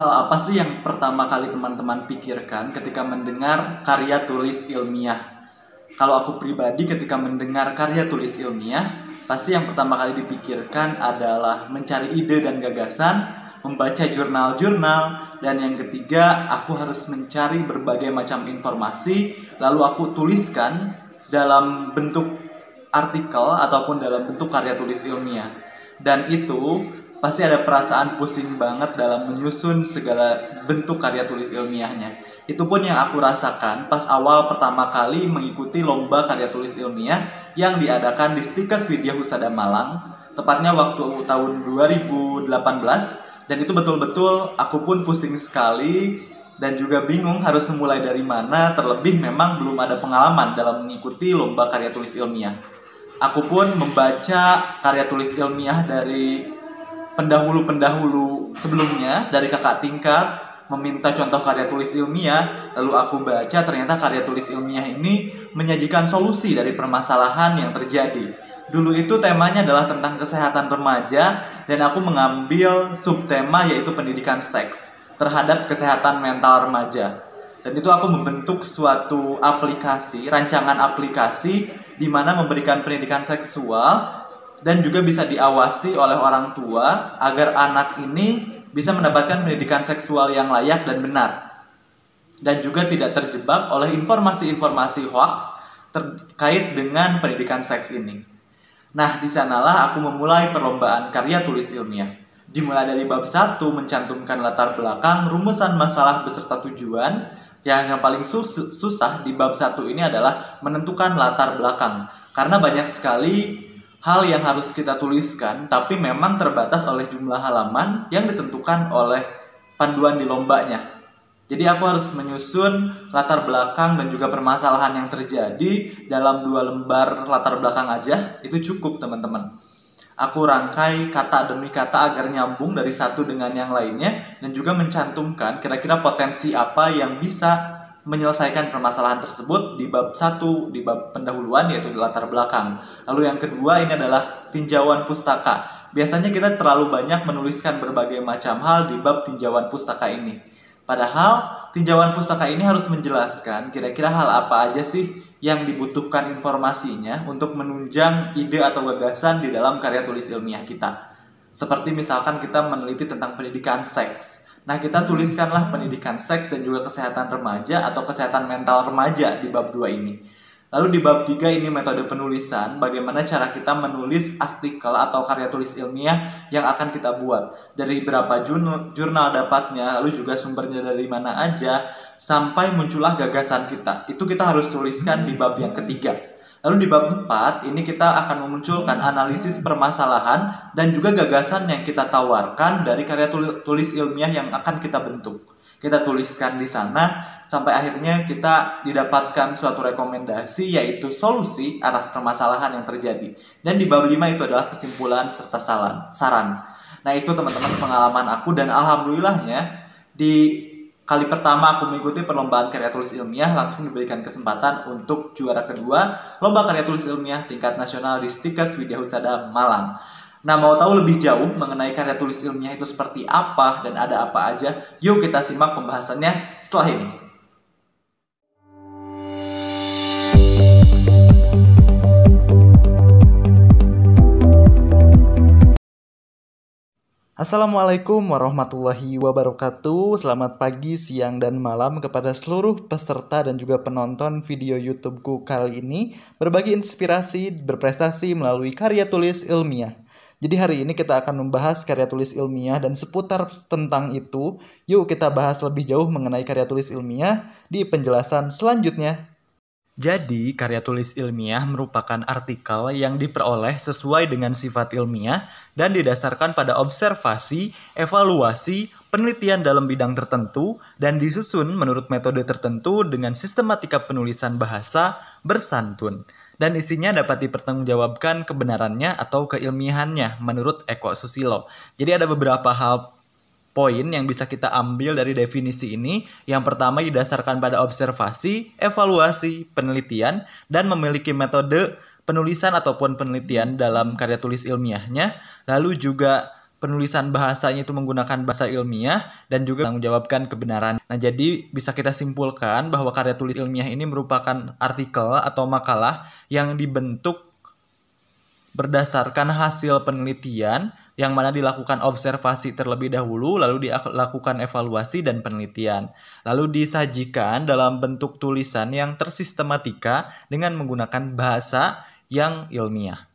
Hal apa sih yang pertama kali teman-teman pikirkan ketika mendengar karya tulis ilmiah? Kalau aku pribadi ketika mendengar karya tulis ilmiah, pasti yang pertama kali dipikirkan adalah mencari ide dan gagasan, membaca jurnal-jurnal, dan yang ketiga, aku harus mencari berbagai macam informasi, lalu aku tuliskan dalam bentuk artikel ataupun dalam bentuk karya tulis ilmiah. Dan itu pasti ada perasaan pusing banget dalam menyusun segala bentuk karya tulis ilmiahnya. Itu pun yang aku rasakan pas awal pertama kali mengikuti lomba karya tulis ilmiah yang diadakan di Stikes Widya Husada Malang, tepatnya waktu tahun 2018 dan itu betul-betul aku pun pusing sekali dan juga bingung harus memulai dari mana terlebih memang belum ada pengalaman dalam mengikuti lomba karya tulis ilmiah. Aku pun membaca karya tulis ilmiah dari pendahulu-pendahulu sebelumnya dari kakak tingkat meminta contoh karya tulis ilmiah, lalu aku baca ternyata karya tulis ilmiah ini menyajikan solusi dari permasalahan yang terjadi. Dulu itu temanya adalah tentang kesehatan remaja dan aku mengambil subtema yaitu pendidikan seks terhadap kesehatan mental remaja. Dan itu aku membentuk suatu aplikasi, rancangan aplikasi di mana memberikan pendidikan seksual dan juga bisa diawasi oleh orang tua agar anak ini bisa mendapatkan pendidikan seksual yang layak dan benar dan juga tidak terjebak oleh informasi-informasi hoax terkait dengan pendidikan seks ini. Nah, di sanalah aku memulai perlombaan karya tulis ilmiah. Dimulai dari bab 1 mencantumkan latar belakang, rumusan masalah beserta tujuan. Yang yang paling sus susah di bab 1 ini adalah menentukan latar belakang. Karena banyak sekali hal yang harus kita tuliskan, tapi memang terbatas oleh jumlah halaman yang ditentukan oleh panduan di lombanya. Jadi aku harus menyusun latar belakang dan juga permasalahan yang terjadi dalam dua lembar latar belakang aja, itu cukup teman-teman. Aku rangkai kata demi kata agar nyambung dari satu dengan yang lainnya dan juga mencantumkan kira-kira potensi apa yang bisa menyelesaikan permasalahan tersebut di bab satu di bab pendahuluan yaitu di latar belakang. Lalu yang kedua ini adalah tinjauan pustaka. Biasanya kita terlalu banyak menuliskan berbagai macam hal di bab tinjauan pustaka ini. Padahal tinjauan pustaka ini harus menjelaskan kira-kira hal apa aja sih yang dibutuhkan informasinya untuk menunjang ide atau gagasan di dalam karya tulis ilmiah kita. Seperti misalkan kita meneliti tentang pendidikan seks Nah, kita tuliskanlah pendidikan seks dan juga kesehatan remaja atau kesehatan mental remaja di bab 2 ini. Lalu di bab 3 ini metode penulisan, bagaimana cara kita menulis artikel atau karya tulis ilmiah yang akan kita buat. Dari berapa jurnal, dapatnya, lalu juga sumbernya dari mana aja, sampai muncullah gagasan kita. Itu kita harus tuliskan di bab yang ketiga. Lalu di bab 4 ini kita akan memunculkan analisis permasalahan dan juga gagasan yang kita tawarkan dari karya tulis ilmiah yang akan kita bentuk. Kita tuliskan di sana sampai akhirnya kita didapatkan suatu rekomendasi yaitu solusi atas permasalahan yang terjadi. Dan di bab 5 itu adalah kesimpulan serta saran. Nah, itu teman-teman pengalaman aku dan alhamdulillahnya di Kali pertama aku mengikuti perlombaan karya tulis ilmiah langsung diberikan kesempatan untuk juara kedua lomba karya tulis ilmiah tingkat nasional di Stikes Widya Husada Malang. Nah, mau tahu lebih jauh mengenai karya tulis ilmiah itu seperti apa dan ada apa aja? Yuk kita simak pembahasannya setelah ini. Assalamualaikum warahmatullahi wabarakatuh. Selamat pagi, siang, dan malam kepada seluruh peserta dan juga penonton video YouTubeku kali ini. Berbagi inspirasi berprestasi melalui karya tulis ilmiah. Jadi hari ini kita akan membahas karya tulis ilmiah dan seputar tentang itu. Yuk kita bahas lebih jauh mengenai karya tulis ilmiah di penjelasan selanjutnya jadi, karya tulis ilmiah merupakan artikel yang diperoleh sesuai dengan sifat ilmiah dan didasarkan pada observasi, evaluasi, penelitian dalam bidang tertentu, dan disusun menurut metode tertentu dengan sistematika penulisan bahasa bersantun. Dan isinya dapat dipertanggungjawabkan kebenarannya atau keilmiahannya menurut Eko Susilo. Jadi ada beberapa hal poin yang bisa kita ambil dari definisi ini. Yang pertama didasarkan pada observasi, evaluasi, penelitian, dan memiliki metode penulisan ataupun penelitian dalam karya tulis ilmiahnya. Lalu juga penulisan bahasanya itu menggunakan bahasa ilmiah dan juga menjawabkan kebenaran. Nah, jadi bisa kita simpulkan bahwa karya tulis ilmiah ini merupakan artikel atau makalah yang dibentuk berdasarkan hasil penelitian yang mana dilakukan observasi terlebih dahulu, lalu dilakukan evaluasi dan penelitian. Lalu disajikan dalam bentuk tulisan yang tersistematika dengan menggunakan bahasa yang ilmiah.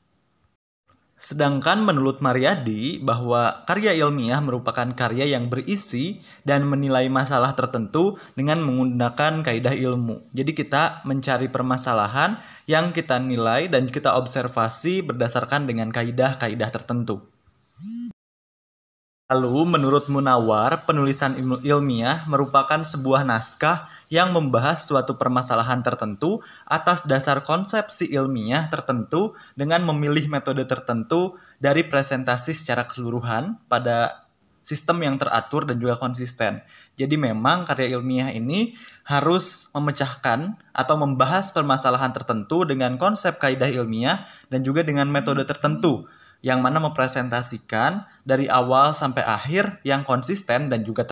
Sedangkan menurut Mariadi bahwa karya ilmiah merupakan karya yang berisi dan menilai masalah tertentu dengan menggunakan kaidah ilmu. Jadi kita mencari permasalahan yang kita nilai dan kita observasi berdasarkan dengan kaidah-kaidah tertentu. Lalu menurut Munawar, penulisan ilmiah merupakan sebuah naskah yang membahas suatu permasalahan tertentu atas dasar konsepsi ilmiah tertentu dengan memilih metode tertentu dari presentasi secara keseluruhan pada sistem yang teratur dan juga konsisten. Jadi memang karya ilmiah ini harus memecahkan atau membahas permasalahan tertentu dengan konsep kaidah ilmiah dan juga dengan metode tertentu yang mana mempresentasikan dari awal sampai akhir yang konsisten dan juga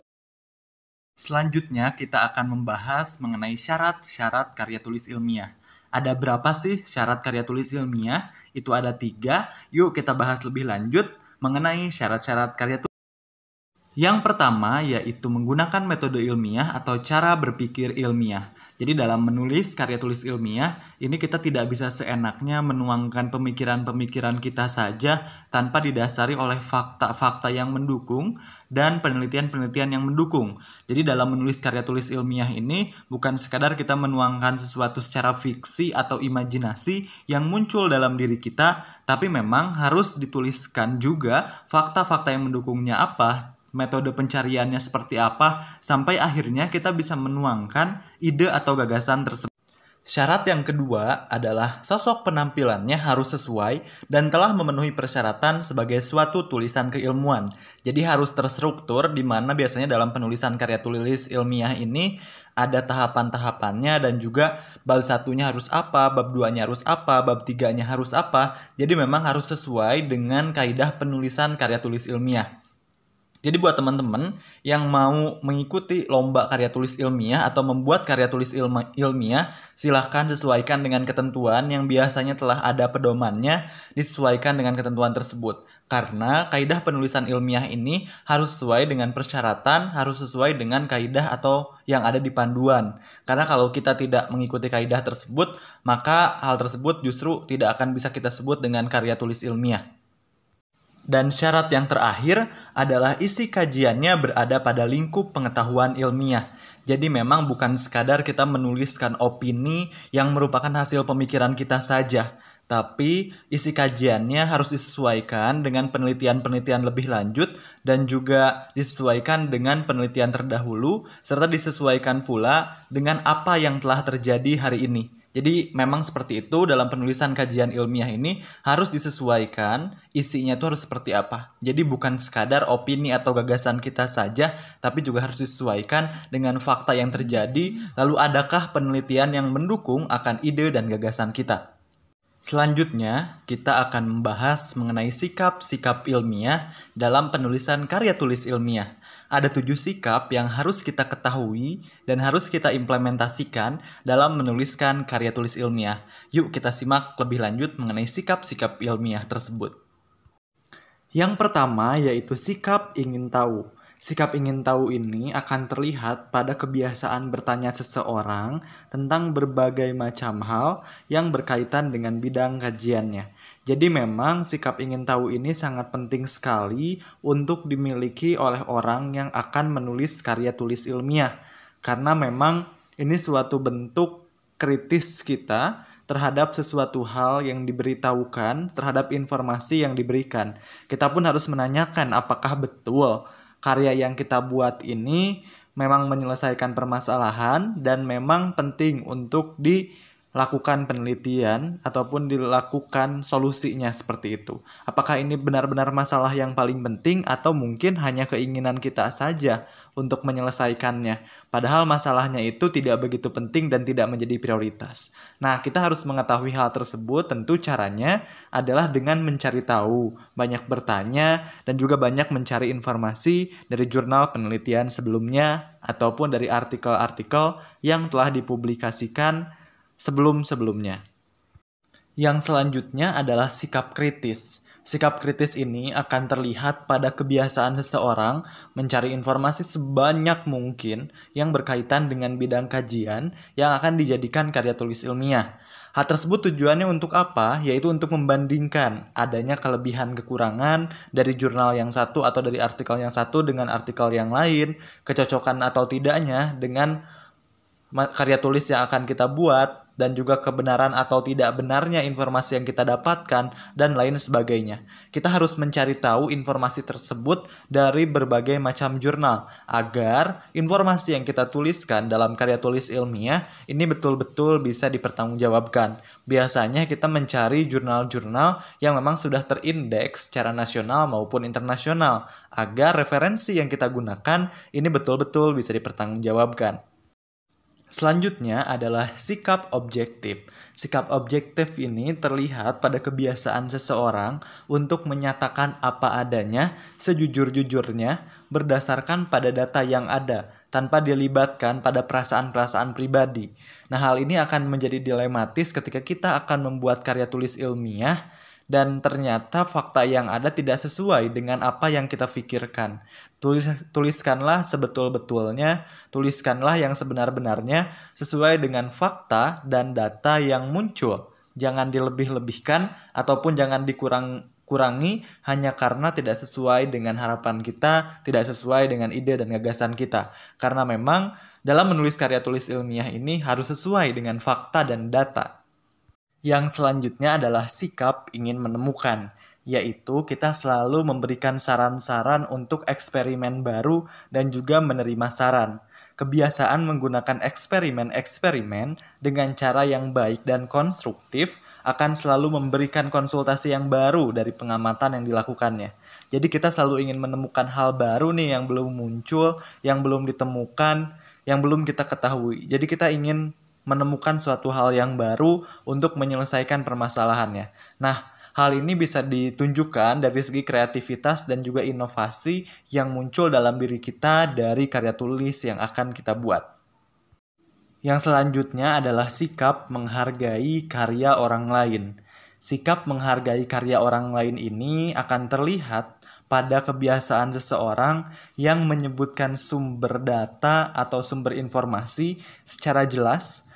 Selanjutnya kita akan membahas mengenai syarat-syarat karya tulis ilmiah. Ada berapa sih syarat karya tulis ilmiah? Itu ada tiga. Yuk kita bahas lebih lanjut mengenai syarat-syarat karya tulis. Yang pertama yaitu menggunakan metode ilmiah atau cara berpikir ilmiah. Jadi dalam menulis karya tulis ilmiah, ini kita tidak bisa seenaknya menuangkan pemikiran-pemikiran kita saja tanpa didasari oleh fakta-fakta yang mendukung dan penelitian-penelitian yang mendukung. Jadi dalam menulis karya tulis ilmiah ini bukan sekadar kita menuangkan sesuatu secara fiksi atau imajinasi yang muncul dalam diri kita, tapi memang harus dituliskan juga fakta-fakta yang mendukungnya apa, metode pencariannya seperti apa, sampai akhirnya kita bisa menuangkan ide atau gagasan tersebut. Syarat yang kedua adalah sosok penampilannya harus sesuai dan telah memenuhi persyaratan sebagai suatu tulisan keilmuan. Jadi harus terstruktur di mana biasanya dalam penulisan karya tulis ilmiah ini ada tahapan-tahapannya dan juga bab satunya harus apa, bab duanya harus apa, bab tiganya harus apa. Jadi memang harus sesuai dengan kaidah penulisan karya tulis ilmiah. Jadi buat teman-teman yang mau mengikuti lomba karya tulis ilmiah atau membuat karya tulis ilma, ilmiah, silahkan sesuaikan dengan ketentuan yang biasanya telah ada pedomannya, disesuaikan dengan ketentuan tersebut. Karena kaidah penulisan ilmiah ini harus sesuai dengan persyaratan, harus sesuai dengan kaidah atau yang ada di panduan. Karena kalau kita tidak mengikuti kaidah tersebut, maka hal tersebut justru tidak akan bisa kita sebut dengan karya tulis ilmiah. Dan syarat yang terakhir adalah isi kajiannya berada pada lingkup pengetahuan ilmiah. Jadi memang bukan sekadar kita menuliskan opini yang merupakan hasil pemikiran kita saja, tapi isi kajiannya harus disesuaikan dengan penelitian-penelitian lebih lanjut dan juga disesuaikan dengan penelitian terdahulu serta disesuaikan pula dengan apa yang telah terjadi hari ini. Jadi memang seperti itu dalam penulisan kajian ilmiah ini harus disesuaikan isinya itu harus seperti apa. Jadi bukan sekadar opini atau gagasan kita saja, tapi juga harus disesuaikan dengan fakta yang terjadi, lalu adakah penelitian yang mendukung akan ide dan gagasan kita. Selanjutnya, kita akan membahas mengenai sikap-sikap ilmiah dalam penulisan karya tulis ilmiah ada tujuh sikap yang harus kita ketahui dan harus kita implementasikan dalam menuliskan karya tulis ilmiah. Yuk kita simak lebih lanjut mengenai sikap-sikap ilmiah tersebut. Yang pertama yaitu sikap ingin tahu. Sikap ingin tahu ini akan terlihat pada kebiasaan bertanya seseorang tentang berbagai macam hal yang berkaitan dengan bidang kajiannya. Jadi memang sikap ingin tahu ini sangat penting sekali untuk dimiliki oleh orang yang akan menulis karya tulis ilmiah. Karena memang ini suatu bentuk kritis kita terhadap sesuatu hal yang diberitahukan, terhadap informasi yang diberikan. Kita pun harus menanyakan apakah betul karya yang kita buat ini memang menyelesaikan permasalahan dan memang penting untuk di lakukan penelitian ataupun dilakukan solusinya seperti itu. Apakah ini benar-benar masalah yang paling penting atau mungkin hanya keinginan kita saja untuk menyelesaikannya. Padahal masalahnya itu tidak begitu penting dan tidak menjadi prioritas. Nah, kita harus mengetahui hal tersebut. Tentu caranya adalah dengan mencari tahu, banyak bertanya, dan juga banyak mencari informasi dari jurnal penelitian sebelumnya ataupun dari artikel-artikel yang telah dipublikasikan sebelum-sebelumnya. Yang selanjutnya adalah sikap kritis. Sikap kritis ini akan terlihat pada kebiasaan seseorang mencari informasi sebanyak mungkin yang berkaitan dengan bidang kajian yang akan dijadikan karya tulis ilmiah. Hal tersebut tujuannya untuk apa? Yaitu untuk membandingkan adanya kelebihan kekurangan dari jurnal yang satu atau dari artikel yang satu dengan artikel yang lain, kecocokan atau tidaknya dengan karya tulis yang akan kita buat, dan juga kebenaran atau tidak benarnya informasi yang kita dapatkan dan lain sebagainya. Kita harus mencari tahu informasi tersebut dari berbagai macam jurnal agar informasi yang kita tuliskan dalam karya tulis ilmiah ini betul-betul bisa dipertanggungjawabkan. Biasanya kita mencari jurnal-jurnal yang memang sudah terindeks secara nasional maupun internasional agar referensi yang kita gunakan ini betul-betul bisa dipertanggungjawabkan. Selanjutnya adalah sikap objektif. Sikap objektif ini terlihat pada kebiasaan seseorang untuk menyatakan apa adanya sejujur-jujurnya berdasarkan pada data yang ada tanpa dilibatkan pada perasaan-perasaan pribadi. Nah, hal ini akan menjadi dilematis ketika kita akan membuat karya tulis ilmiah dan ternyata fakta yang ada tidak sesuai dengan apa yang kita pikirkan. Tulis, tuliskanlah sebetul-betulnya, tuliskanlah yang sebenar-benarnya sesuai dengan fakta dan data yang muncul. Jangan dilebih-lebihkan ataupun jangan dikurang kurangi hanya karena tidak sesuai dengan harapan kita, tidak sesuai dengan ide dan gagasan kita. Karena memang dalam menulis karya tulis ilmiah ini harus sesuai dengan fakta dan data. Yang selanjutnya adalah sikap ingin menemukan, yaitu kita selalu memberikan saran-saran untuk eksperimen baru dan juga menerima saran. Kebiasaan menggunakan eksperimen-eksperimen dengan cara yang baik dan konstruktif akan selalu memberikan konsultasi yang baru dari pengamatan yang dilakukannya. Jadi kita selalu ingin menemukan hal baru nih yang belum muncul, yang belum ditemukan, yang belum kita ketahui. Jadi kita ingin menemukan suatu hal yang baru untuk menyelesaikan permasalahannya. Nah, hal ini bisa ditunjukkan dari segi kreativitas dan juga inovasi yang muncul dalam diri kita dari karya tulis yang akan kita buat. Yang selanjutnya adalah sikap menghargai karya orang lain. Sikap menghargai karya orang lain ini akan terlihat pada kebiasaan seseorang yang menyebutkan sumber data atau sumber informasi secara jelas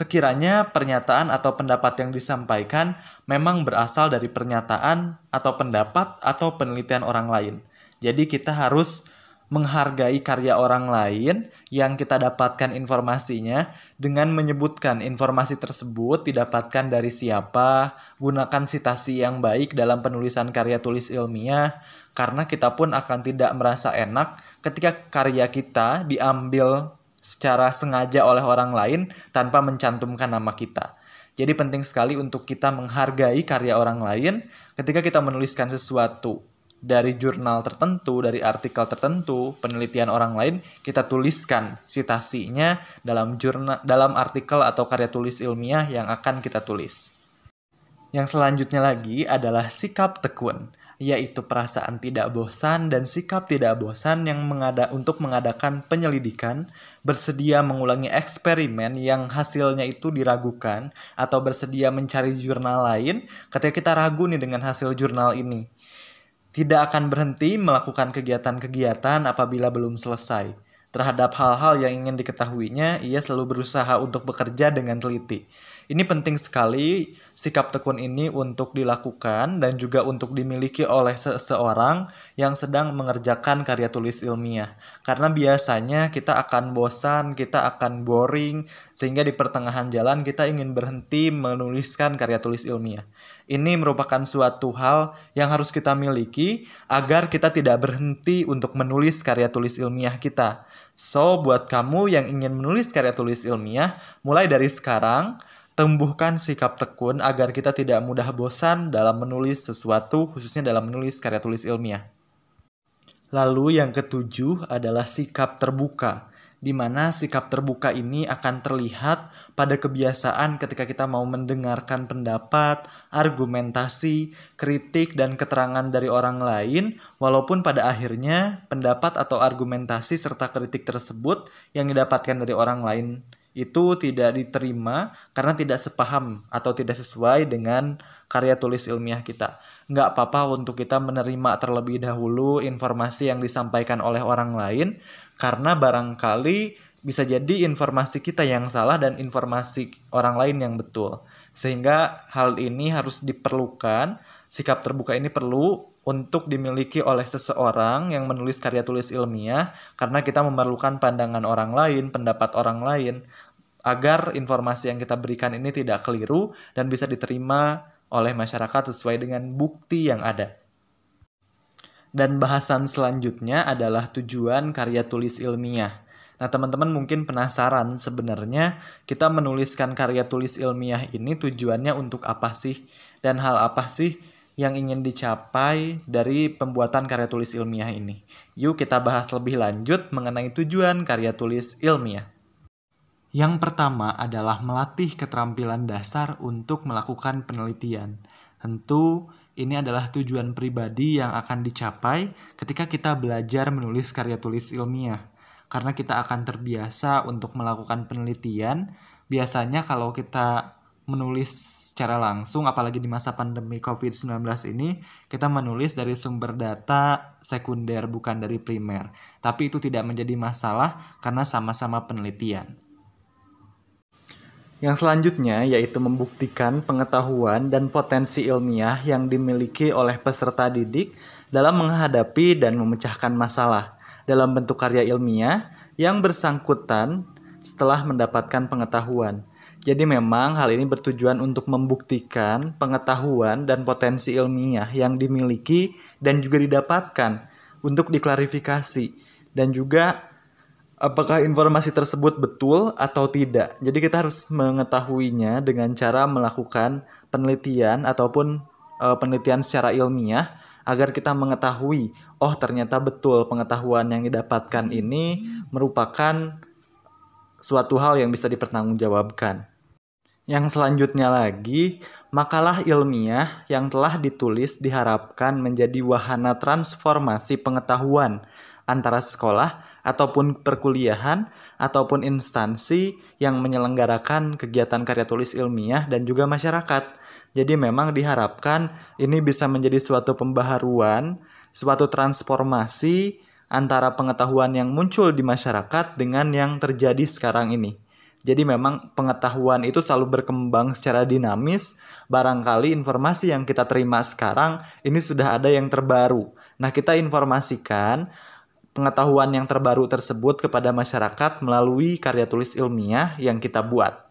Sekiranya pernyataan atau pendapat yang disampaikan memang berasal dari pernyataan atau pendapat atau penelitian orang lain. Jadi kita harus menghargai karya orang lain yang kita dapatkan informasinya dengan menyebutkan informasi tersebut didapatkan dari siapa, gunakan sitasi yang baik dalam penulisan karya tulis ilmiah, karena kita pun akan tidak merasa enak ketika karya kita diambil secara sengaja oleh orang lain tanpa mencantumkan nama kita. Jadi penting sekali untuk kita menghargai karya orang lain ketika kita menuliskan sesuatu dari jurnal tertentu, dari artikel tertentu, penelitian orang lain, kita tuliskan citasinya dalam jurnal dalam artikel atau karya tulis ilmiah yang akan kita tulis. Yang selanjutnya lagi adalah sikap tekun yaitu perasaan tidak bosan dan sikap tidak bosan yang mengada untuk mengadakan penyelidikan, bersedia mengulangi eksperimen yang hasilnya itu diragukan, atau bersedia mencari jurnal lain ketika kita ragu nih dengan hasil jurnal ini. Tidak akan berhenti melakukan kegiatan-kegiatan apabila belum selesai. Terhadap hal-hal yang ingin diketahuinya, ia selalu berusaha untuk bekerja dengan teliti. Ini penting sekali sikap tekun ini untuk dilakukan dan juga untuk dimiliki oleh seseorang yang sedang mengerjakan karya tulis ilmiah. Karena biasanya kita akan bosan, kita akan boring, sehingga di pertengahan jalan kita ingin berhenti menuliskan karya tulis ilmiah. Ini merupakan suatu hal yang harus kita miliki agar kita tidak berhenti untuk menulis karya tulis ilmiah kita. So, buat kamu yang ingin menulis karya tulis ilmiah, mulai dari sekarang, tumbuhkan sikap tekun agar kita tidak mudah bosan dalam menulis sesuatu, khususnya dalam menulis karya tulis ilmiah. Lalu yang ketujuh adalah sikap terbuka di mana sikap terbuka ini akan terlihat pada kebiasaan ketika kita mau mendengarkan pendapat, argumentasi, kritik, dan keterangan dari orang lain, walaupun pada akhirnya pendapat atau argumentasi serta kritik tersebut yang didapatkan dari orang lain itu tidak diterima karena tidak sepaham atau tidak sesuai dengan karya tulis ilmiah kita. Nggak apa-apa untuk kita menerima terlebih dahulu informasi yang disampaikan oleh orang lain karena barangkali bisa jadi informasi kita yang salah dan informasi orang lain yang betul. Sehingga hal ini harus diperlukan, sikap terbuka ini perlu untuk dimiliki oleh seseorang yang menulis karya tulis ilmiah karena kita memerlukan pandangan orang lain, pendapat orang lain agar informasi yang kita berikan ini tidak keliru dan bisa diterima oleh masyarakat sesuai dengan bukti yang ada. Dan bahasan selanjutnya adalah tujuan karya tulis ilmiah. Nah, teman-teman mungkin penasaran sebenarnya kita menuliskan karya tulis ilmiah ini tujuannya untuk apa sih? Dan hal apa sih yang ingin dicapai dari pembuatan karya tulis ilmiah ini. Yuk kita bahas lebih lanjut mengenai tujuan karya tulis ilmiah. Yang pertama adalah melatih keterampilan dasar untuk melakukan penelitian. Tentu ini adalah tujuan pribadi yang akan dicapai ketika kita belajar menulis karya tulis ilmiah. Karena kita akan terbiasa untuk melakukan penelitian. Biasanya kalau kita menulis secara langsung apalagi di masa pandemi COVID-19 ini kita menulis dari sumber data sekunder bukan dari primer. Tapi itu tidak menjadi masalah karena sama-sama penelitian. Yang selanjutnya yaitu membuktikan pengetahuan dan potensi ilmiah yang dimiliki oleh peserta didik dalam menghadapi dan memecahkan masalah dalam bentuk karya ilmiah yang bersangkutan setelah mendapatkan pengetahuan. Jadi memang hal ini bertujuan untuk membuktikan pengetahuan dan potensi ilmiah yang dimiliki dan juga didapatkan untuk diklarifikasi dan juga apakah informasi tersebut betul atau tidak. Jadi kita harus mengetahuinya dengan cara melakukan penelitian ataupun uh, penelitian secara ilmiah agar kita mengetahui oh ternyata betul pengetahuan yang didapatkan ini merupakan suatu hal yang bisa dipertanggungjawabkan. Yang selanjutnya lagi, makalah ilmiah yang telah ditulis diharapkan menjadi wahana transformasi pengetahuan antara sekolah ataupun perkuliahan ataupun instansi yang menyelenggarakan kegiatan karya tulis ilmiah dan juga masyarakat. Jadi memang diharapkan ini bisa menjadi suatu pembaharuan, suatu transformasi antara pengetahuan yang muncul di masyarakat dengan yang terjadi sekarang ini. Jadi memang pengetahuan itu selalu berkembang secara dinamis. Barangkali informasi yang kita terima sekarang ini sudah ada yang terbaru. Nah, kita informasikan pengetahuan yang terbaru tersebut kepada masyarakat melalui karya tulis ilmiah yang kita buat.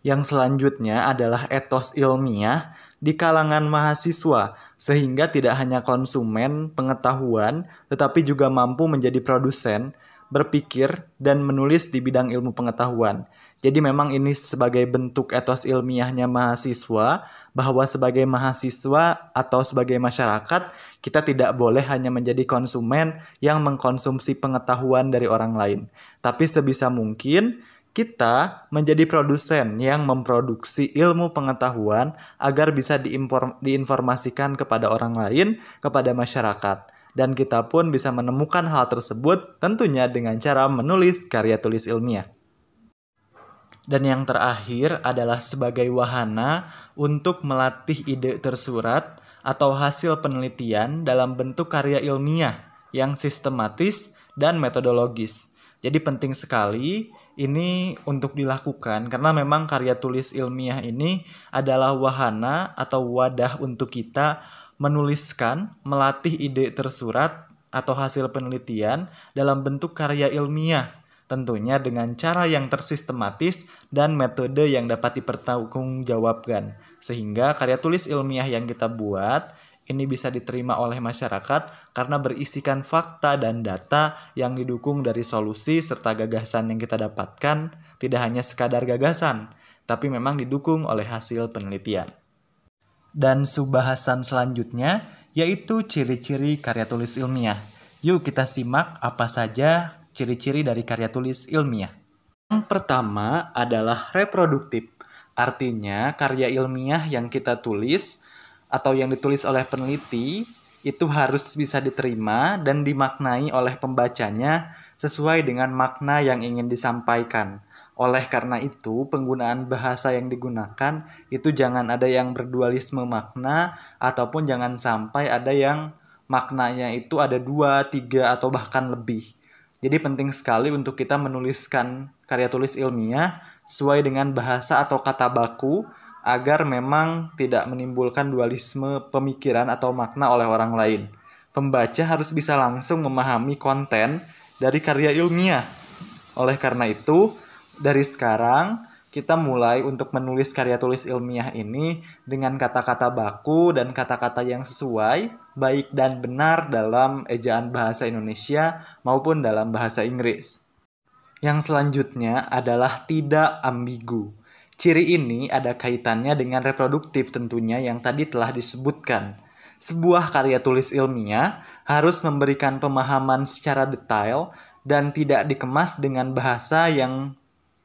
Yang selanjutnya adalah etos ilmiah di kalangan mahasiswa, sehingga tidak hanya konsumen pengetahuan, tetapi juga mampu menjadi produsen berpikir, dan menulis di bidang ilmu pengetahuan. Jadi memang ini sebagai bentuk etos ilmiahnya mahasiswa bahwa sebagai mahasiswa atau sebagai masyarakat kita tidak boleh hanya menjadi konsumen yang mengkonsumsi pengetahuan dari orang lain. Tapi sebisa mungkin kita menjadi produsen yang memproduksi ilmu pengetahuan agar bisa diinformasikan kepada orang lain, kepada masyarakat dan kita pun bisa menemukan hal tersebut tentunya dengan cara menulis karya tulis ilmiah. Dan yang terakhir adalah sebagai wahana untuk melatih ide tersurat atau hasil penelitian dalam bentuk karya ilmiah yang sistematis dan metodologis. Jadi penting sekali ini untuk dilakukan karena memang karya tulis ilmiah ini adalah wahana atau wadah untuk kita menuliskan, melatih ide tersurat atau hasil penelitian dalam bentuk karya ilmiah, tentunya dengan cara yang tersistematis dan metode yang dapat dipertanggungjawabkan. Sehingga karya tulis ilmiah yang kita buat ini bisa diterima oleh masyarakat karena berisikan fakta dan data yang didukung dari solusi serta gagasan yang kita dapatkan tidak hanya sekadar gagasan, tapi memang didukung oleh hasil penelitian. Dan subbahasan selanjutnya yaitu ciri-ciri karya tulis ilmiah. Yuk kita simak apa saja ciri-ciri dari karya tulis ilmiah. Yang pertama adalah reproduktif. Artinya karya ilmiah yang kita tulis atau yang ditulis oleh peneliti itu harus bisa diterima dan dimaknai oleh pembacanya sesuai dengan makna yang ingin disampaikan. Oleh karena itu, penggunaan bahasa yang digunakan itu jangan ada yang berdualisme makna ataupun jangan sampai ada yang maknanya itu ada dua, tiga, atau bahkan lebih. Jadi penting sekali untuk kita menuliskan karya tulis ilmiah sesuai dengan bahasa atau kata baku agar memang tidak menimbulkan dualisme pemikiran atau makna oleh orang lain. Pembaca harus bisa langsung memahami konten dari karya ilmiah. Oleh karena itu, dari sekarang kita mulai untuk menulis karya tulis ilmiah ini dengan kata-kata baku dan kata-kata yang sesuai, baik dan benar dalam ejaan bahasa Indonesia maupun dalam bahasa Inggris. Yang selanjutnya adalah tidak ambigu. Ciri ini ada kaitannya dengan reproduktif tentunya yang tadi telah disebutkan. Sebuah karya tulis ilmiah harus memberikan pemahaman secara detail dan tidak dikemas dengan bahasa yang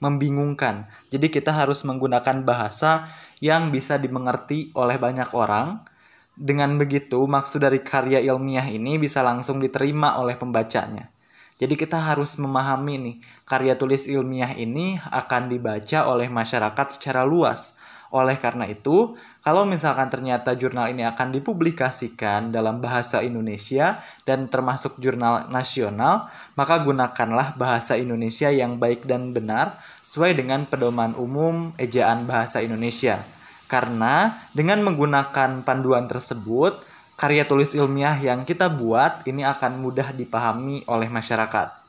membingungkan. Jadi kita harus menggunakan bahasa yang bisa dimengerti oleh banyak orang. Dengan begitu, maksud dari karya ilmiah ini bisa langsung diterima oleh pembacanya. Jadi kita harus memahami nih, karya tulis ilmiah ini akan dibaca oleh masyarakat secara luas oleh karena itu, kalau misalkan ternyata jurnal ini akan dipublikasikan dalam bahasa Indonesia dan termasuk jurnal nasional, maka gunakanlah bahasa Indonesia yang baik dan benar sesuai dengan pedoman umum ejaan bahasa Indonesia. Karena dengan menggunakan panduan tersebut, karya tulis ilmiah yang kita buat ini akan mudah dipahami oleh masyarakat.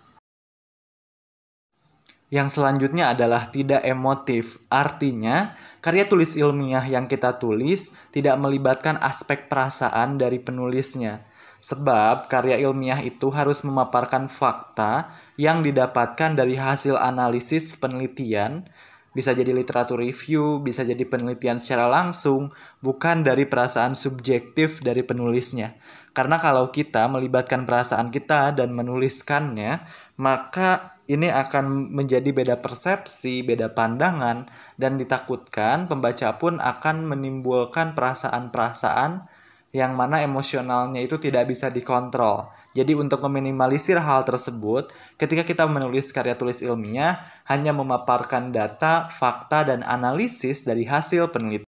Yang selanjutnya adalah tidak emotif. Artinya, karya tulis ilmiah yang kita tulis tidak melibatkan aspek perasaan dari penulisnya. Sebab karya ilmiah itu harus memaparkan fakta yang didapatkan dari hasil analisis penelitian, bisa jadi literatur review, bisa jadi penelitian secara langsung, bukan dari perasaan subjektif dari penulisnya. Karena kalau kita melibatkan perasaan kita dan menuliskannya, maka ini akan menjadi beda persepsi, beda pandangan, dan ditakutkan pembaca pun akan menimbulkan perasaan-perasaan yang mana emosionalnya itu tidak bisa dikontrol. Jadi untuk meminimalisir hal tersebut, ketika kita menulis karya tulis ilmiah, hanya memaparkan data, fakta, dan analisis dari hasil penelitian.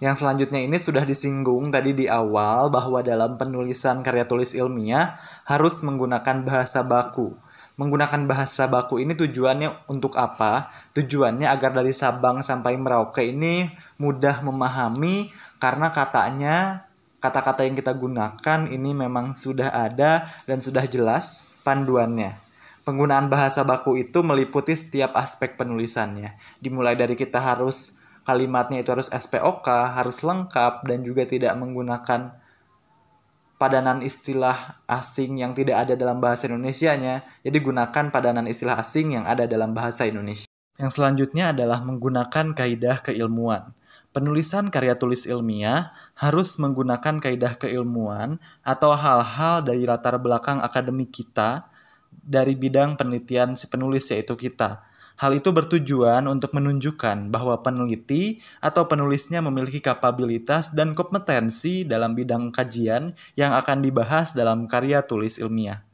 Yang selanjutnya ini sudah disinggung tadi di awal bahwa dalam penulisan karya tulis ilmiah harus menggunakan bahasa baku menggunakan bahasa baku ini tujuannya untuk apa? Tujuannya agar dari Sabang sampai Merauke ini mudah memahami karena katanya kata-kata yang kita gunakan ini memang sudah ada dan sudah jelas panduannya. Penggunaan bahasa baku itu meliputi setiap aspek penulisannya. Dimulai dari kita harus kalimatnya itu harus SPOK, harus lengkap dan juga tidak menggunakan padanan istilah asing yang tidak ada dalam bahasa Indonesia-nya. Jadi gunakan padanan istilah asing yang ada dalam bahasa Indonesia. Yang selanjutnya adalah menggunakan kaidah keilmuan. Penulisan karya tulis ilmiah harus menggunakan kaidah keilmuan atau hal-hal dari latar belakang akademik kita dari bidang penelitian si penulis yaitu kita Hal itu bertujuan untuk menunjukkan bahwa peneliti atau penulisnya memiliki kapabilitas dan kompetensi dalam bidang kajian yang akan dibahas dalam karya tulis ilmiah.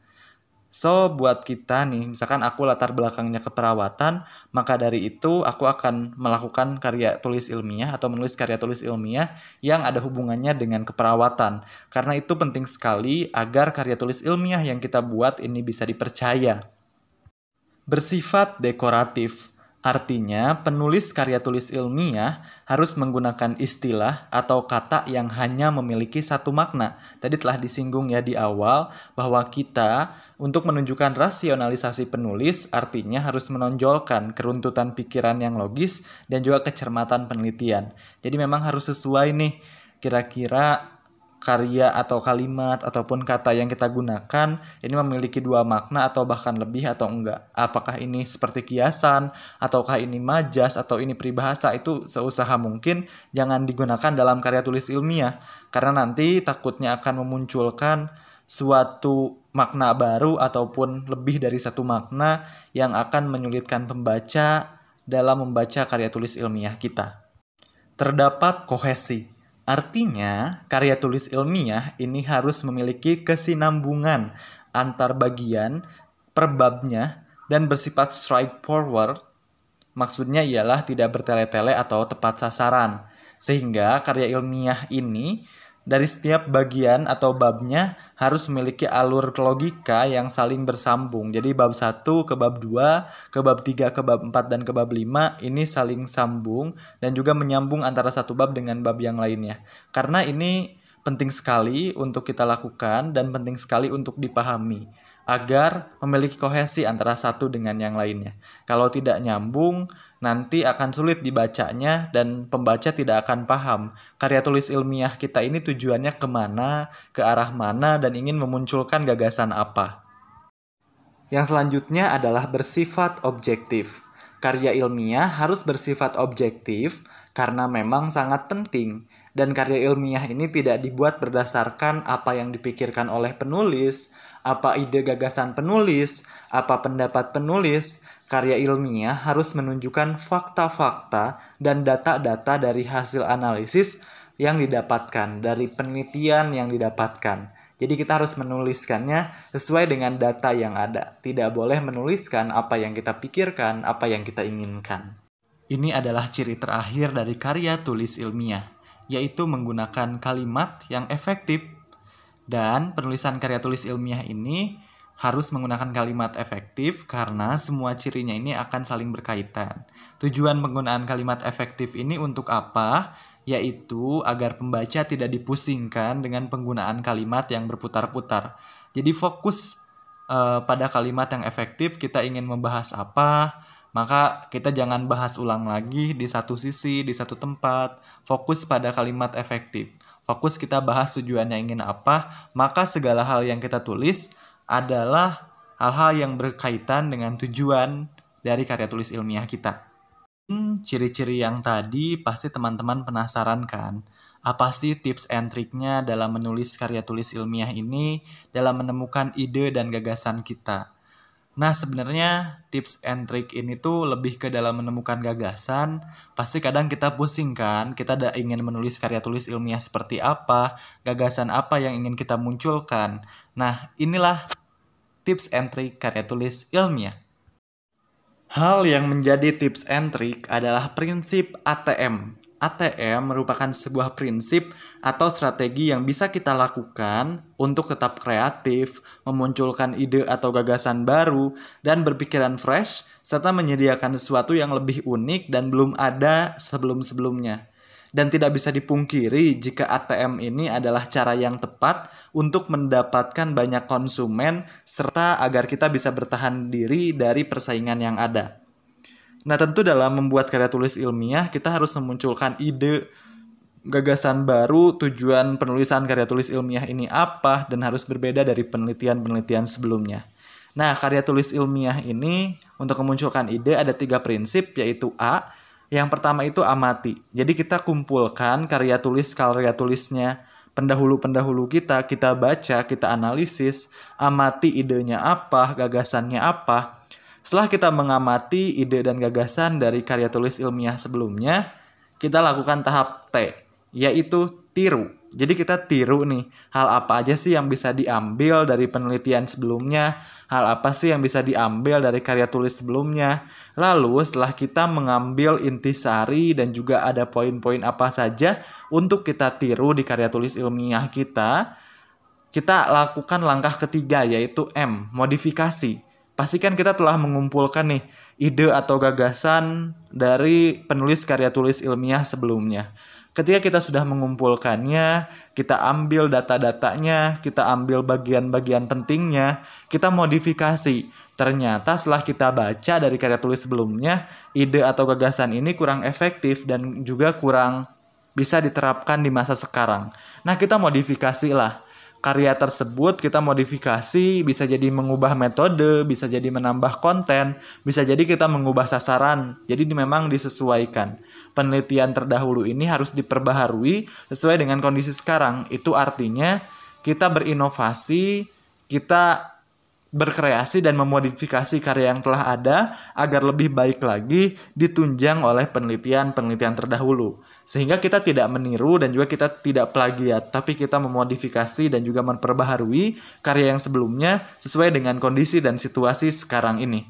So, buat kita nih, misalkan aku latar belakangnya keperawatan, maka dari itu aku akan melakukan karya tulis ilmiah atau menulis karya tulis ilmiah yang ada hubungannya dengan keperawatan. Karena itu penting sekali agar karya tulis ilmiah yang kita buat ini bisa dipercaya bersifat dekoratif. Artinya, penulis karya tulis ilmiah harus menggunakan istilah atau kata yang hanya memiliki satu makna. Tadi telah disinggung ya di awal bahwa kita untuk menunjukkan rasionalisasi penulis artinya harus menonjolkan keruntutan pikiran yang logis dan juga kecermatan penelitian. Jadi memang harus sesuai nih kira-kira karya atau kalimat ataupun kata yang kita gunakan ini memiliki dua makna atau bahkan lebih atau enggak. Apakah ini seperti kiasan ataukah ini majas atau ini peribahasa itu seusaha mungkin jangan digunakan dalam karya tulis ilmiah karena nanti takutnya akan memunculkan suatu makna baru ataupun lebih dari satu makna yang akan menyulitkan pembaca dalam membaca karya tulis ilmiah kita. Terdapat kohesi Artinya, karya tulis ilmiah ini harus memiliki kesinambungan antar bagian perbabnya dan bersifat straightforward. Maksudnya ialah tidak bertele-tele atau tepat sasaran. Sehingga karya ilmiah ini dari setiap bagian atau babnya harus memiliki alur logika yang saling bersambung. Jadi bab 1 ke bab 2, ke bab 3, ke bab 4 dan ke bab 5 ini saling sambung dan juga menyambung antara satu bab dengan bab yang lainnya. Karena ini penting sekali untuk kita lakukan dan penting sekali untuk dipahami agar memiliki kohesi antara satu dengan yang lainnya. Kalau tidak nyambung, nanti akan sulit dibacanya dan pembaca tidak akan paham karya tulis ilmiah kita ini tujuannya ke mana, ke arah mana, dan ingin memunculkan gagasan apa. Yang selanjutnya adalah bersifat objektif. Karya ilmiah harus bersifat objektif karena memang sangat penting dan karya ilmiah ini tidak dibuat berdasarkan apa yang dipikirkan oleh penulis, apa ide gagasan penulis, apa pendapat penulis, karya ilmiah harus menunjukkan fakta-fakta dan data-data dari hasil analisis yang didapatkan, dari penelitian yang didapatkan. Jadi kita harus menuliskannya sesuai dengan data yang ada. Tidak boleh menuliskan apa yang kita pikirkan, apa yang kita inginkan. Ini adalah ciri terakhir dari karya tulis ilmiah, yaitu menggunakan kalimat yang efektif dan penulisan karya tulis ilmiah ini harus menggunakan kalimat efektif karena semua cirinya ini akan saling berkaitan. Tujuan penggunaan kalimat efektif ini untuk apa? Yaitu agar pembaca tidak dipusingkan dengan penggunaan kalimat yang berputar-putar. Jadi fokus uh, pada kalimat yang efektif, kita ingin membahas apa, maka kita jangan bahas ulang lagi di satu sisi, di satu tempat. Fokus pada kalimat efektif fokus kita bahas tujuannya ingin apa, maka segala hal yang kita tulis adalah hal-hal yang berkaitan dengan tujuan dari karya tulis ilmiah kita. Hmm, ciri-ciri yang tadi pasti teman-teman penasaran kan? Apa sih tips and triknya dalam menulis karya tulis ilmiah ini dalam menemukan ide dan gagasan kita? Nah, sebenarnya tips and trick ini tuh lebih ke dalam menemukan gagasan. Pasti kadang kita pusing kan, kita ada ingin menulis karya tulis ilmiah seperti apa, gagasan apa yang ingin kita munculkan. Nah, inilah tips and trick karya tulis ilmiah. Hal yang menjadi tips and trick adalah prinsip ATM ATM merupakan sebuah prinsip atau strategi yang bisa kita lakukan untuk tetap kreatif, memunculkan ide atau gagasan baru, dan berpikiran fresh, serta menyediakan sesuatu yang lebih unik dan belum ada sebelum-sebelumnya. Dan tidak bisa dipungkiri jika ATM ini adalah cara yang tepat untuk mendapatkan banyak konsumen, serta agar kita bisa bertahan diri dari persaingan yang ada. Nah, tentu dalam membuat karya tulis ilmiah, kita harus memunculkan ide gagasan baru, tujuan penulisan karya tulis ilmiah ini apa, dan harus berbeda dari penelitian-penelitian sebelumnya. Nah, karya tulis ilmiah ini untuk memunculkan ide ada tiga prinsip, yaitu A, yang pertama itu amati. Jadi kita kumpulkan karya tulis karya tulisnya pendahulu-pendahulu kita, kita baca, kita analisis, amati idenya apa, gagasannya apa, setelah kita mengamati ide dan gagasan dari karya tulis ilmiah sebelumnya, kita lakukan tahap T, yaitu tiru. Jadi kita tiru nih, hal apa aja sih yang bisa diambil dari penelitian sebelumnya, hal apa sih yang bisa diambil dari karya tulis sebelumnya. Lalu setelah kita mengambil intisari dan juga ada poin-poin apa saja untuk kita tiru di karya tulis ilmiah kita, kita lakukan langkah ketiga yaitu M, modifikasi pastikan kita telah mengumpulkan nih ide atau gagasan dari penulis karya tulis ilmiah sebelumnya. Ketika kita sudah mengumpulkannya, kita ambil data-datanya, kita ambil bagian-bagian pentingnya, kita modifikasi. Ternyata setelah kita baca dari karya tulis sebelumnya, ide atau gagasan ini kurang efektif dan juga kurang bisa diterapkan di masa sekarang. Nah, kita modifikasi lah karya tersebut kita modifikasi bisa jadi mengubah metode, bisa jadi menambah konten, bisa jadi kita mengubah sasaran. Jadi memang disesuaikan. Penelitian terdahulu ini harus diperbaharui sesuai dengan kondisi sekarang. Itu artinya kita berinovasi, kita berkreasi dan memodifikasi karya yang telah ada agar lebih baik lagi ditunjang oleh penelitian-penelitian terdahulu. Sehingga kita tidak meniru dan juga kita tidak plagiat, tapi kita memodifikasi dan juga memperbaharui karya yang sebelumnya sesuai dengan kondisi dan situasi sekarang ini.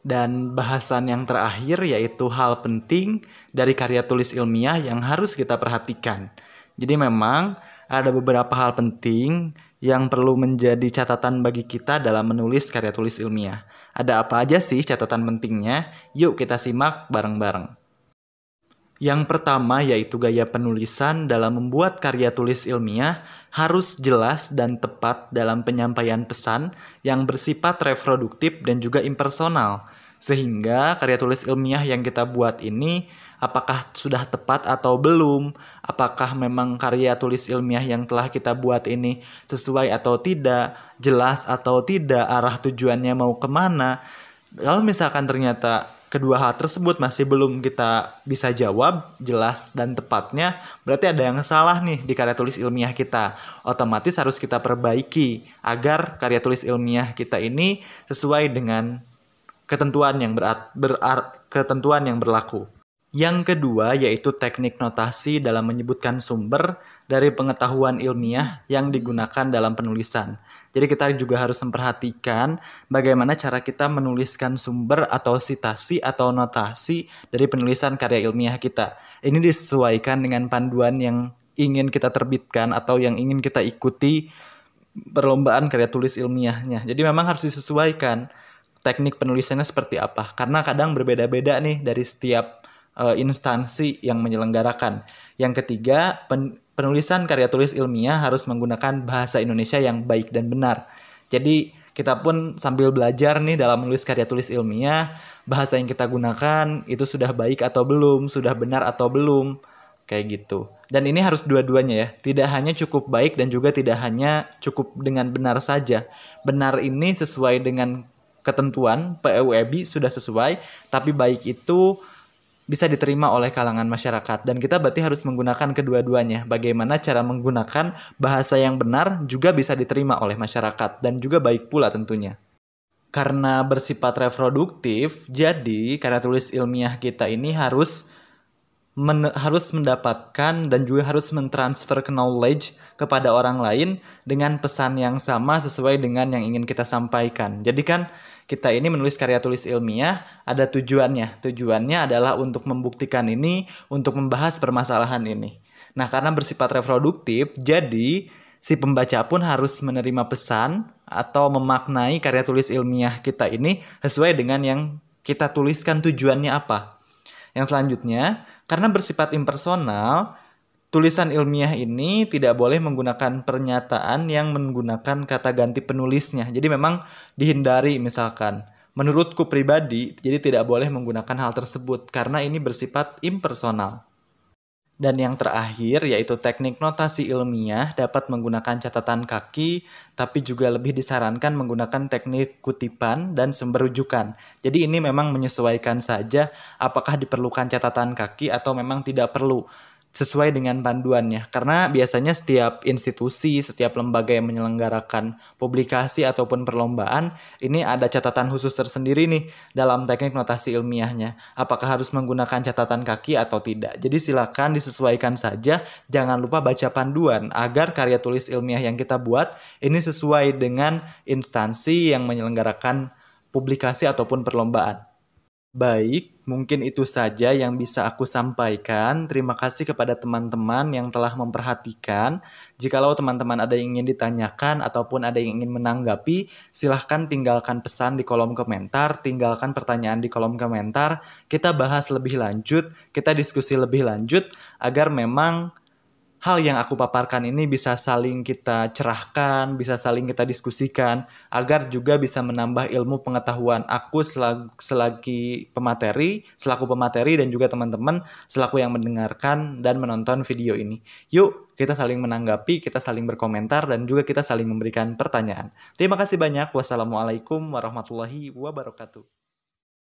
Dan bahasan yang terakhir yaitu hal penting dari karya tulis ilmiah yang harus kita perhatikan. Jadi memang ada beberapa hal penting yang perlu menjadi catatan bagi kita dalam menulis karya tulis ilmiah. Ada apa aja sih catatan pentingnya? Yuk kita simak bareng-bareng. Yang pertama yaitu gaya penulisan dalam membuat karya tulis ilmiah harus jelas dan tepat dalam penyampaian pesan yang bersifat reproduktif dan juga impersonal. Sehingga karya tulis ilmiah yang kita buat ini apakah sudah tepat atau belum, apakah memang karya tulis ilmiah yang telah kita buat ini sesuai atau tidak, jelas atau tidak, arah tujuannya mau ke mana. Kalau misalkan ternyata kedua hal tersebut masih belum kita bisa jawab jelas dan tepatnya, berarti ada yang salah nih di karya tulis ilmiah kita. Otomatis harus kita perbaiki agar karya tulis ilmiah kita ini sesuai dengan ketentuan yang berat, berar, ketentuan yang berlaku. Yang kedua yaitu teknik notasi dalam menyebutkan sumber dari pengetahuan ilmiah yang digunakan dalam penulisan. Jadi kita juga harus memperhatikan bagaimana cara kita menuliskan sumber atau sitasi atau notasi dari penulisan karya ilmiah kita. Ini disesuaikan dengan panduan yang ingin kita terbitkan atau yang ingin kita ikuti perlombaan karya tulis ilmiahnya. Jadi memang harus disesuaikan teknik penulisannya seperti apa. Karena kadang berbeda-beda nih dari setiap uh, instansi yang menyelenggarakan. Yang ketiga, pen penulisan karya tulis ilmiah harus menggunakan bahasa Indonesia yang baik dan benar. Jadi kita pun sambil belajar nih dalam menulis karya tulis ilmiah, bahasa yang kita gunakan itu sudah baik atau belum, sudah benar atau belum, kayak gitu. Dan ini harus dua-duanya ya, tidak hanya cukup baik dan juga tidak hanya cukup dengan benar saja. Benar ini sesuai dengan ketentuan PUEB sudah sesuai, tapi baik itu bisa diterima oleh kalangan masyarakat dan kita berarti harus menggunakan kedua-duanya. Bagaimana cara menggunakan bahasa yang benar juga bisa diterima oleh masyarakat dan juga baik pula tentunya. Karena bersifat reproduktif, jadi karya tulis ilmiah kita ini harus men harus mendapatkan dan juga harus mentransfer knowledge kepada orang lain dengan pesan yang sama sesuai dengan yang ingin kita sampaikan. Jadi kan kita ini menulis karya tulis ilmiah ada tujuannya. Tujuannya adalah untuk membuktikan ini, untuk membahas permasalahan ini. Nah, karena bersifat reproduktif, jadi si pembaca pun harus menerima pesan atau memaknai karya tulis ilmiah kita ini sesuai dengan yang kita tuliskan tujuannya apa. Yang selanjutnya, karena bersifat impersonal, Tulisan ilmiah ini tidak boleh menggunakan pernyataan yang menggunakan kata ganti penulisnya. Jadi memang dihindari misalkan. Menurutku pribadi, jadi tidak boleh menggunakan hal tersebut karena ini bersifat impersonal. Dan yang terakhir yaitu teknik notasi ilmiah dapat menggunakan catatan kaki, tapi juga lebih disarankan menggunakan teknik kutipan dan sumber rujukan. Jadi ini memang menyesuaikan saja apakah diperlukan catatan kaki atau memang tidak perlu sesuai dengan panduannya karena biasanya setiap institusi, setiap lembaga yang menyelenggarakan publikasi ataupun perlombaan ini ada catatan khusus tersendiri nih dalam teknik notasi ilmiahnya. Apakah harus menggunakan catatan kaki atau tidak? Jadi silakan disesuaikan saja, jangan lupa baca panduan agar karya tulis ilmiah yang kita buat ini sesuai dengan instansi yang menyelenggarakan publikasi ataupun perlombaan. Baik, mungkin itu saja yang bisa aku sampaikan. Terima kasih kepada teman-teman yang telah memperhatikan. Jikalau teman-teman ada yang ingin ditanyakan ataupun ada yang ingin menanggapi, silahkan tinggalkan pesan di kolom komentar, tinggalkan pertanyaan di kolom komentar. Kita bahas lebih lanjut, kita diskusi lebih lanjut agar memang hal yang aku paparkan ini bisa saling kita cerahkan, bisa saling kita diskusikan, agar juga bisa menambah ilmu pengetahuan aku selaku, selagi pemateri, selaku pemateri dan juga teman-teman selaku yang mendengarkan dan menonton video ini. Yuk, kita saling menanggapi, kita saling berkomentar, dan juga kita saling memberikan pertanyaan. Terima kasih banyak. Wassalamualaikum warahmatullahi wabarakatuh.